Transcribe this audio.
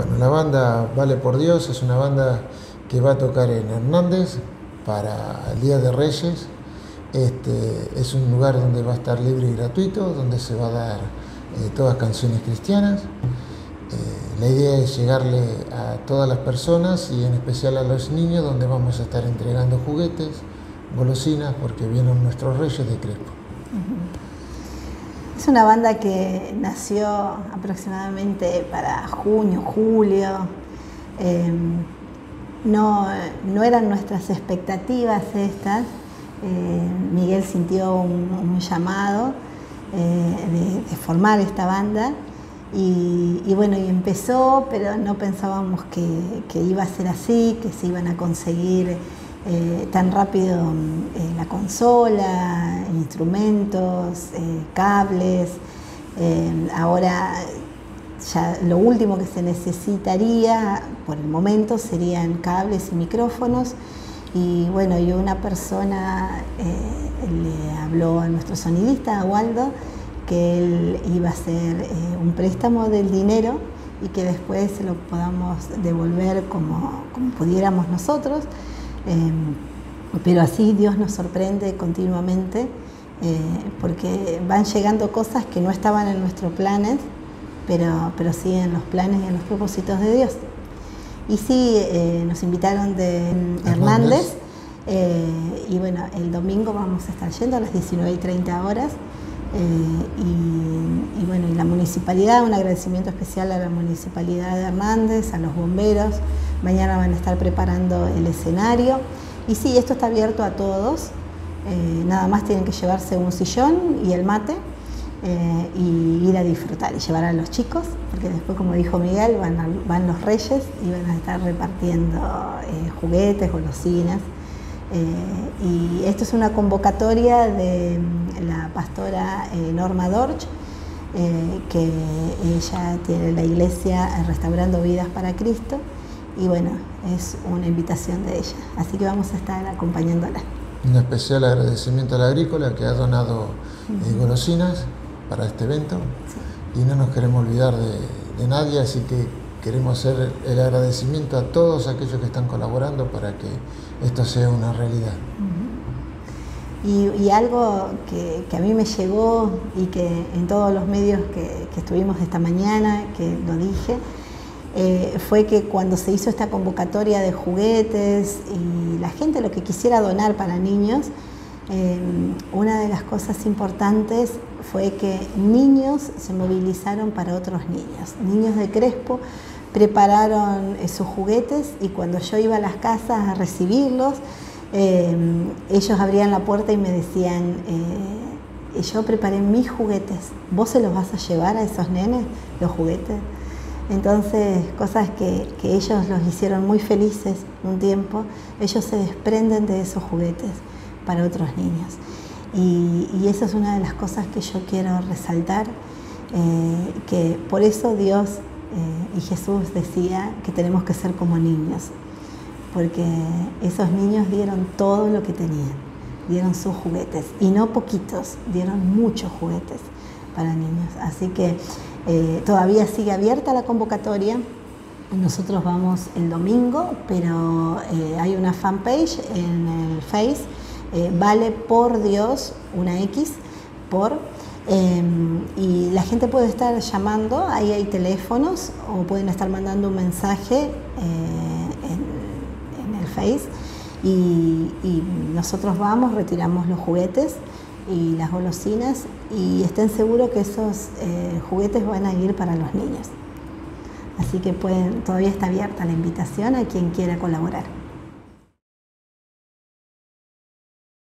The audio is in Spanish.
Bueno, la banda Vale por Dios es una banda que va a tocar en Hernández para el Día de Reyes. Este, es un lugar donde va a estar libre y gratuito, donde se va a dar eh, todas canciones cristianas. Eh, la idea es llegarle a todas las personas y en especial a los niños, donde vamos a estar entregando juguetes, golosinas, porque vienen nuestros reyes de Crespo. Es una banda que nació aproximadamente para junio, julio. Em, no, eran nuestras expectativas estas. Eh, Miguel sintió un, llamado eh, de, formar esta banda y, bueno, y empezó, pero no pensábamos que iba a ser así, que se iban a conseguir eh, tan rápido eh, la consola, instrumentos, eh, cables. ahora ya lo último que se necesitaría por el momento serían cables y micrófonos. Y bueno, y una persona le habló a nuestro sonidista, a Waldo, que él iba a hacer un préstamo del dinero y que después se lo podamos devolver como, como pudiéramos nosotros. Em, pero así Dios nos sorprende continuamente eh, porque van llegando cosas que no estaban en nuestros planes, pero, pero sí en los planes y en los propósitos de Dios. Y sí, eh, nos invitaron de Hernández. Eh, y bueno, el domingo vamos a estar yendo a las 19 y 30 horas. y, y, bueno, y la municipalidad, un agradecimiento especial a la municipalidad de Hernández, a los bomberos, Mañana van a estar preparando el escenario. Y sí, esto está abierto a todos. Eh, nada más tienen que llevarse un sillón y el mate eh, y ir a disfrutar y llevar a los chicos, porque después, como dijo Miguel, van, van los reyes y van a estar repartiendo eh, juguetes, golosinas. y esto es una convocatoria de mm, la pastora Norma Dorch, que ella tiene la iglesia Restaurando Vidas para Cristo y bueno, es una invitación de ella. Así que vamos a estar acompañándola. Un especial agradecimiento a la agrícola que ha donado eh, golosinas para este evento y no nos queremos olvidar de, nadie, así que queremos hacer el agradecimiento a todos aquellos que están colaborando para que esto sea una realidad. y, algo que, a mí me llegó y que en todos los medios que, que estuvimos esta mañana, que lo dije, eh, fue que cuando se hizo esta convocatoria de juguetes y la gente lo que quisiera donar para niños, eh, una de las cosas importantes fue que niños se movilizaron para otros niños. Niños de Crespo prepararon eh, sus juguetes y cuando yo iba a las casas a recibirlos, ellos abrían la puerta y me decían, yo preparé mis juguetes, ¿vos se los vas a llevar a esos nenes los juguetes? Entonces, cosas que, ellos los hicieron muy felices un tiempo, ellos se desprenden de esos juguetes para otros niños. Y, esa es una de las cosas que yo quiero resaltar, eh, que por eso Dios eh, y Jesús decía que tenemos que ser como niños, porque esos niños dieron todo lo que tenían, dieron sus juguetes, y no poquitos, dieron muchos juguetes para niños. Así que eh, todavía sigue abierta la convocatoria. Nosotros vamos el domingo, pero eh, hay una fanpage en el Face, eh, vale por Dios, una X, por, y la gente puede estar llamando, ahí hay teléfonos, o pueden estar mandando un mensaje en, el Face, y, y nosotros vamos, retiramos los juguetes y las golosinas y estén seguros que esos eh, juguetes van a ir para los niños. Así que pueden, todavía está abierta la invitación a quien quiera colaborar.